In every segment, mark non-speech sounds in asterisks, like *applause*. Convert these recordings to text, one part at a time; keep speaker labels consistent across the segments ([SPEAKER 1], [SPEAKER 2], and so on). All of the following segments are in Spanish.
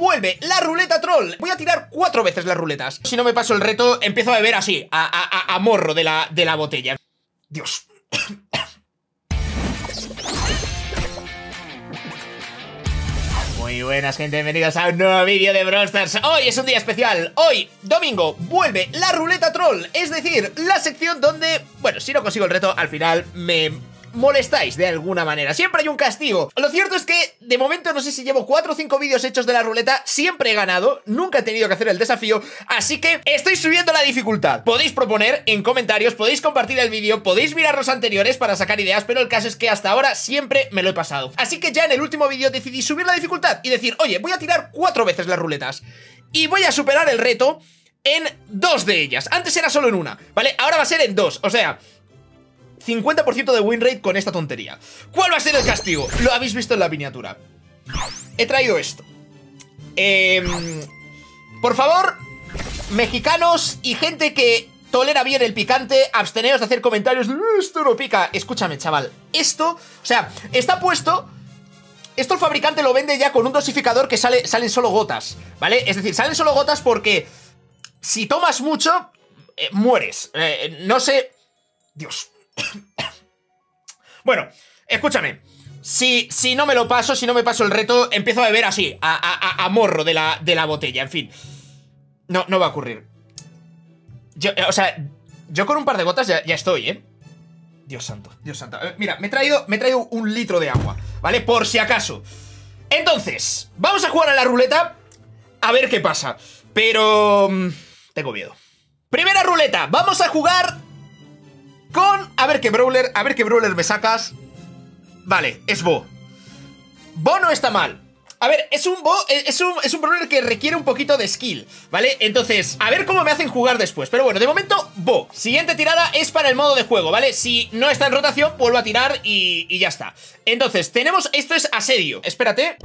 [SPEAKER 1] vuelve la ruleta troll. Voy a tirar cuatro veces las ruletas. Si no me paso el reto, empiezo a beber así A, morro de la, de la botella. Dios. Muy buenas gente, bienvenidos a un nuevo vídeo de Brawl Hoy es un día especial, hoy, domingo, vuelve la ruleta troll. Es decir, la sección donde, bueno, si no consigo el reto, al final me molestáis de alguna manera. Siempre hay un castigo. Lo cierto es que, de momento, no sé si llevo 4 o 5 vídeos hechos de la ruleta, siempre he ganado, nunca he tenido que hacer el desafío, así que estoy subiendo la dificultad. Podéis proponer en comentarios, podéis compartir el vídeo, podéis mirar los anteriores para sacar ideas, pero el caso es que hasta ahora siempre me lo he pasado. Así que ya en el último vídeo decidí subir la dificultad y decir, oye, voy a tirar 4 veces las ruletas. Y voy a superar el reto en dos de ellas. Antes era solo en una, ¿vale? Ahora va a ser en dos, o sea... 50% de win rate con esta tontería. ¿Cuál va a ser el castigo? Lo habéis visto en la miniatura. He traído esto. Em, por favor, mexicanos y gente que tolera bien el picante, absteneos de hacer comentarios esto no pica. Escúchame, chaval. Esto, o sea, está puesto... Esto el fabricante lo vende ya con un dosificador que sale, salen solo gotas, ¿vale? Es decir, salen solo gotas porque si tomas mucho, eh, mueres. Eh, no sé... Dios, *coughs* bueno, escúchame. Si, si no me lo paso, si no me paso el reto, empiezo a beber así, a, morro de la, de la botella, en fin. No, no va a ocurrir. Yo, eh, o sea, yo con un par de gotas ya, estoy, ¿eh? Dios santo, Dios santo. Eh, mira, me he, traído, me he traído un litro de agua, ¿vale? Por si acaso. Entonces, vamos a jugar a la ruleta a ver qué pasa. Pero... Mm, tengo miedo. Primera ruleta, vamos a jugar con... A ver qué brawler, a ver qué brawler me sacas. Vale, es Bo. Bo no está mal. A ver, es un Bo, eh, es un, es un brawler que requiere un poquito de skill, ¿vale? Entonces, a ver cómo me hacen jugar después. Pero bueno, de momento, Bo. Siguiente tirada es para el modo de juego, ¿vale? Si no está en rotación, vuelvo a tirar y, y ya está. Entonces, tenemos... Esto es asedio. Espérate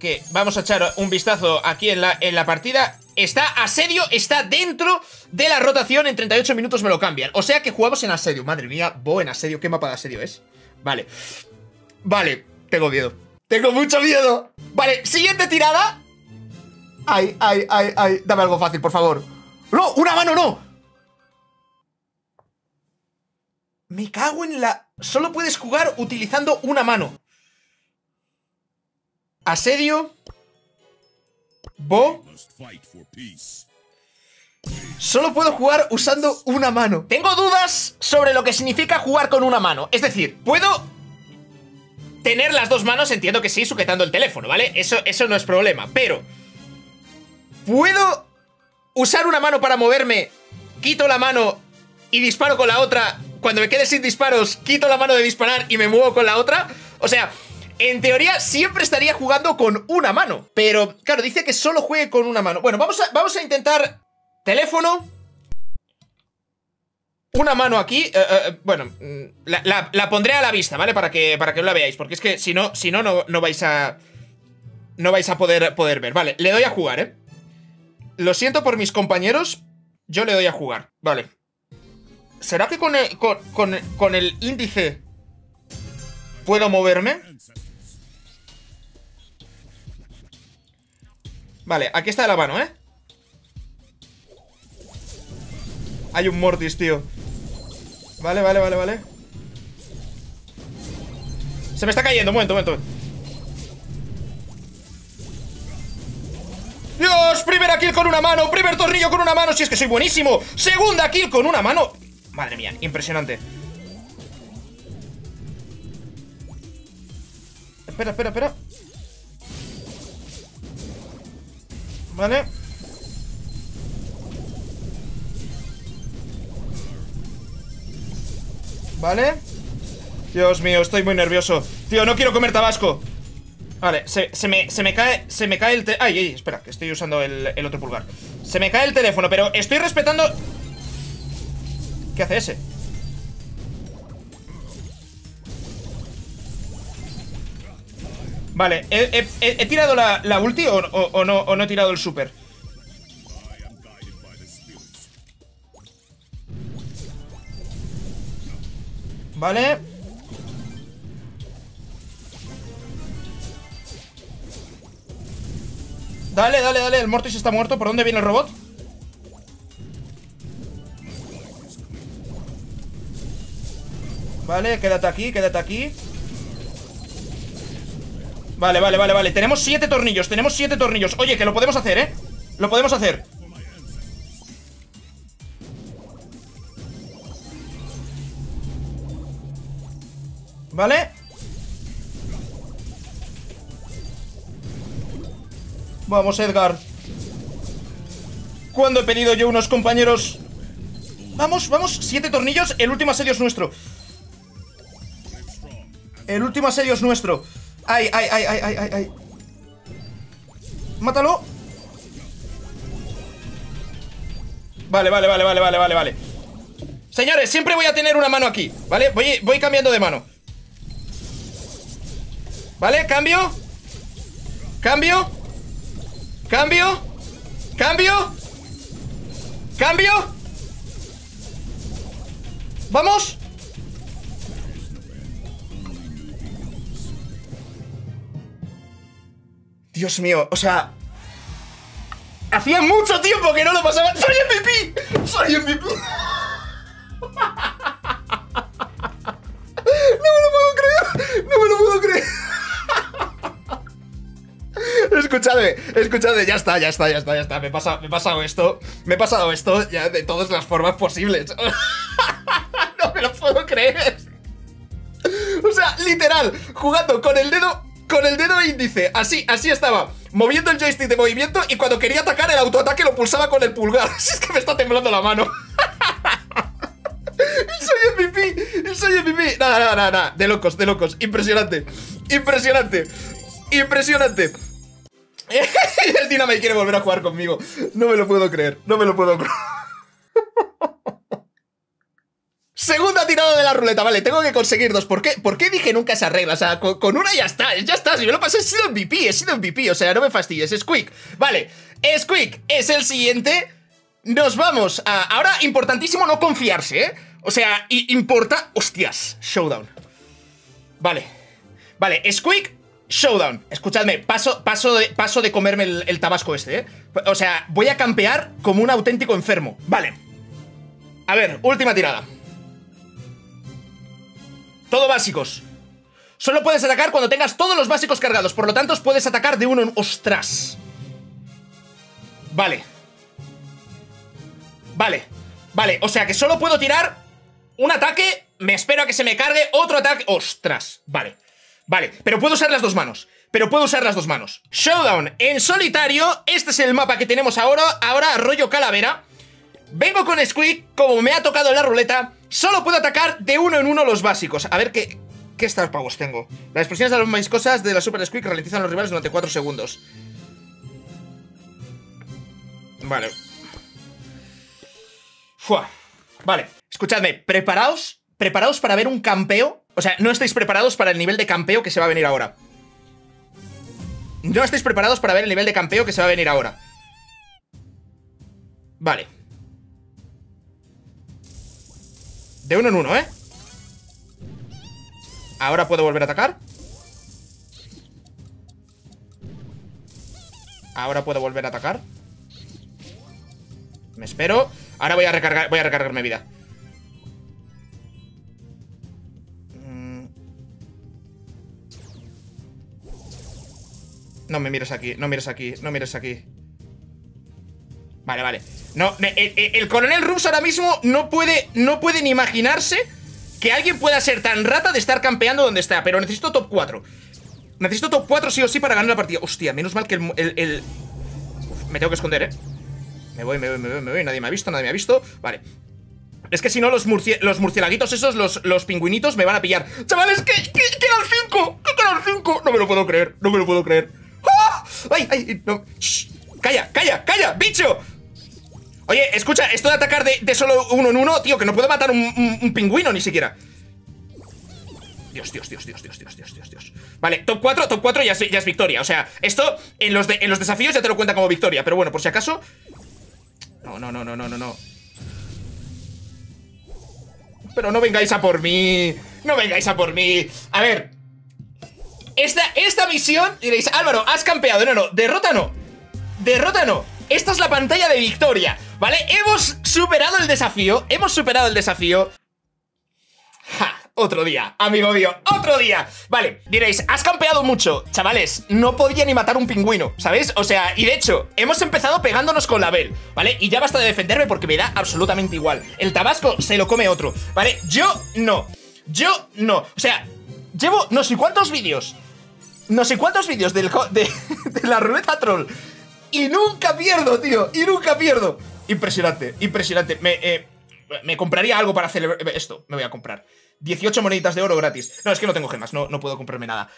[SPEAKER 1] que vamos a echar un vistazo aquí en la, en la partida. Está asedio, está dentro de la rotación En 38 minutos me lo cambian. O sea que jugamos en asedio, madre mía, Bo en asedio ¿Qué mapa de asedio es? Vale. Vale, tengo miedo. Tengo mucho miedo. Vale, siguiente tirada. Ay, ay, ay, ay. Dame algo fácil, por favor. ¡No! ¡Una mano no! Me cago en la... Solo puedes jugar utilizando una mano Asedio. Bo. Solo puedo jugar usando una mano. Tengo dudas sobre lo que significa jugar con una mano. Es decir, puedo tener las dos manos, entiendo que sí, sujetando el teléfono, ¿vale? Eso, eso no es problema, pero... ¿Puedo usar una mano para moverme? Quito la mano y disparo con la otra. Cuando me quede sin disparos, quito la mano de disparar y me muevo con la otra. O sea, en teoría siempre estaría jugando con una mano. Pero, claro, dice que solo juegue con una mano. Bueno, vamos a, vamos a intentar teléfono. Una mano aquí, eh, eh, bueno, mm, la, pondré a la vista, ¿vale? Para que, para que la veáis, porque es que si no, si no, no, vais a... No vais a poder, poder ver, vale, le doy a jugar, ¿eh? Lo siento por mis compañeros, yo le doy a jugar, vale ¿Será que con con, con el índice puedo moverme? Vale, aquí está la mano, ¿eh? Hay un Mortis, tío. Vale, vale, vale, vale. Se me está cayendo, un momento, un momento. ¡Dios! Primera kill con una mano Primer tornillo con una mano Si es que soy buenísimo. Segunda kill con una mano. Madre mía, impresionante. Espera, espera, espera ¿Vale? ¿Vale? Dios mío, estoy muy nervioso Tío, no quiero comer tabasco Vale, se, me, se me cae Se me cae el te ay, ay, espera, que estoy usando el, el otro pulgar Se me cae el teléfono, pero estoy respetando ¿Qué hace ese? Vale, ¿he, tirado la, la ulti o, no, o no he tirado el super? Vale Dale, dale, dale, el Mortis está muerto ¿Por dónde viene el robot? Vale, quédate aquí, quédate aquí Vale, vale, vale, vale. Tenemos siete tornillos, tenemos siete tornillos. Oye, que lo podemos hacer, ¿eh? Lo podemos hacer. ¿Vale? Vamos, Edgar. ¿Cuándo he pedido yo unos compañeros? Vamos, vamos, siete tornillos. El último asedio es nuestro. El último asedio es nuestro Ay, ay, ay, ay, ay, ay, ay. Mátalo. Vale, vale, vale, vale, vale, vale, vale. Señores, siempre voy a tener una mano aquí ¿Vale? Voy, voy cambiando de mano. ¿Vale? Cambio Cambio Cambio Cambio Cambio Vamos Dios mío, o sea Hacía mucho tiempo que no lo pasaba ¡Soy MVP! ¡Soy MVP! *laughs* No me lo puedo creer No me lo puedo creer *laughs* escuchadme, escuchadme, ya está, ya está, ya está, ya está. Me he me he pasado esto, me he pasado esto ya de todas las formas posibles. *laughs* no me lo puedo creer. O sea, literal, jugando con el dedo, con el dedo índice, así, así estaba, moviendo el joystick de movimiento y cuando quería atacar el autoataque lo pulsaba con el pulgar. *laughs* Es que me está temblando la mano. *laughs* soy MVP, soy MVP. Nada, nada, nada, nada, de locos, de locos. Impresionante, impresionante, impresionante. *laughs* el Dynamite quiere volver a jugar conmigo. No me lo puedo creer, no me lo puedo creer. Segunda tirada de la ruleta, vale, tengo que conseguir dos. ¿Por qué, ¿Por qué dije nunca esa regla? O sea, con, una ya está, ya está. Si yo lo pasé, he sido MVP, he sido MVP. O sea, no me fastidies, es quick. Vale, es quick, es el siguiente. Nos vamos a. Ahora, importantísimo no confiarse, ¿eh? O sea, importa. Hostias, showdown. Vale, vale, es quick, Showdown. Escuchadme, paso, paso, de, paso de comerme el, tabasco este, ¿eh? O sea, voy a campear como un auténtico enfermo. Vale. A ver, última tirada. Todo básicos. Solo puedes atacar cuando tengas todos los básicos cargados. Por lo tanto, puedes atacar de uno en... ¡Ostras! Vale. Vale. Vale, o sea que solo puedo tirar un ataque, me espero a que se me cargue otro ataque... ¡Ostras! Vale. Vale, pero puedo usar las dos manos pero puedo usar las dos manos. Showdown en solitario, este es el mapa que tenemos ahora, ahora rollo calavera. Vengo con Squeak, como me ha tocado la ruleta, solo puedo atacar de uno en uno los básicos. A ver qué... ¿Qué pavos tengo? Las explosiones de las más cosas de la Super Squeak ralentizan a los rivales durante 4 segundos. Vale. Fua. Vale, escuchadme, preparaos, preparaos para ver un campeo o sea, no estáis preparados para el nivel de campeo que se va a venir ahora. No estáis preparados para ver el nivel de campeo que se va a venir ahora. Vale. De uno en uno, ¿eh? Ahora puedo volver a atacar. Ahora puedo volver a atacar. Me espero. Ahora voy a recargar, voy a recargarme vida. No me mires aquí, no mires aquí, no mires aquí Vale, vale No, el, coronel Rubs ahora mismo no puede, no puede ni imaginarse Que alguien pueda ser tan rata de estar campeando donde está Pero necesito top 4 Necesito top 4 sí o sí para ganar la partida Hostia, menos mal que el... me tengo que esconder, eh Me voy, me voy, me voy, me voy Nadie me ha visto, nadie me ha visto Vale es que si no, los, los murcielaguitos esos, los, los pingüinitos, me van a pillar. Chavales, que, que quedan 5, que quedan 5. No me lo puedo creer, no me lo puedo creer. ¡Ah! ¡Ay, ay! No. ¡Calla, calla, calla! ¡Bicho! Oye, escucha, esto de atacar de, solo uno en uno, tío, que no puedo matar un, pingüino ni siquiera. Dios, Dios, Dios, Dios, Dios, Dios, Dios, Dios, Dios. Vale, top 4, top 4 ya es, victoria. O sea, esto en los, en los desafíos ya te lo cuenta como victoria. Pero bueno, por si acaso. No, no, no, no, no, no, no. Pero no vengáis a por mí. No vengáis a por mí. A ver, esta, esta misión, diréis, Álvaro, has campeado. No, no, derrota no. derrota no. Esta es la pantalla de victoria, ¿vale? Hemos superado el desafío, hemos superado el desafío. Ja, otro día, amigo mío, otro día Vale, diréis, has campeado mucho Chavales, no podía ni matar un pingüino, ¿sabéis? O sea, y de hecho, hemos empezado pegándonos con la Bell, ¿vale? Y ya basta de defenderme porque me da absolutamente igual El Tabasco se lo come otro, ¿vale? Yo no, yo no O sea, llevo no sé cuántos vídeos No sé cuántos vídeos del, de, *laughs* de la ruleta troll Y nunca pierdo, tío, y nunca pierdo Impresionante, impresionante Me, eh, me compraría algo para celebrar esto, me voy a comprar 18 moneditas de oro gratis. No, es que no tengo gemas, no, no puedo comprarme nada.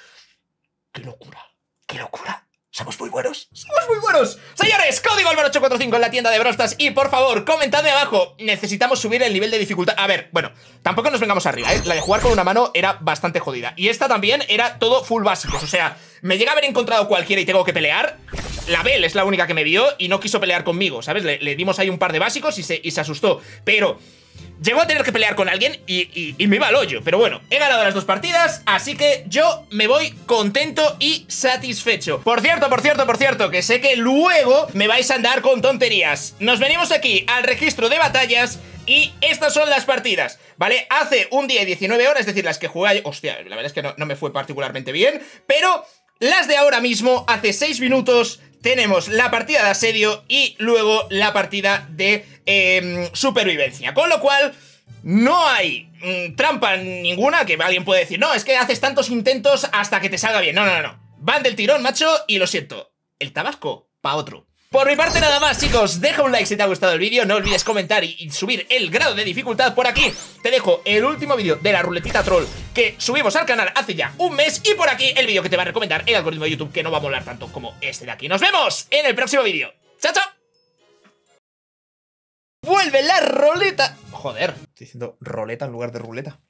[SPEAKER 1] ¡Qué locura! ¡Qué locura! Somos muy buenos, somos muy buenos Señores, código alvar 845 en la tienda de Brostas Y por favor, comentadme abajo. Necesitamos subir el nivel de dificultad. A ver, bueno, tampoco nos vengamos arriba, ¿eh? La de jugar con una mano era bastante jodida. Y esta también era todo full básicos. O sea, me llega a haber encontrado cualquiera y tengo que pelear. La Bell es la única que me vio Y no quiso pelear conmigo, ¿sabes? Le, dimos ahí un par de básicos y se, y se asustó. Pero Llego a tener que pelear con alguien y, me iba al hoyo. Pero bueno, he ganado las dos partidas, así que yo me voy contento y satisfecho. Por cierto, por cierto, por cierto, que sé que luego me vais a andar con tonterías. Nos venimos aquí al registro de batallas y estas son las partidas, ¿vale? Hace un día y 19 horas, es decir, las que jugué... Hostia, la verdad es que no, no me fue particularmente bien, pero... Las de ahora mismo, hace 6 minutos, tenemos la partida de asedio y luego la partida de em, supervivencia. Con lo cual, no hay mm, trampa ninguna que alguien puede decir, no, es que haces tantos intentos hasta que te salga bien. No, no, no. Van del tirón, macho, y lo siento. El tabasco, pa' otro. Por mi parte nada más, chicos, deja un like si te ha gustado el vídeo, no olvides comentar y, subir el grado de dificultad por aquí. Te dejo el último vídeo de la ruletita troll que subimos al canal hace ya un mes y por aquí el vídeo que te va a recomendar el algoritmo de YouTube que no va a molar tanto como este de aquí. ¡Nos vemos en el próximo vídeo! ¡Chao, chao! ¡Vuelve la roleta! Joder, estoy diciendo roleta en lugar de ruleta.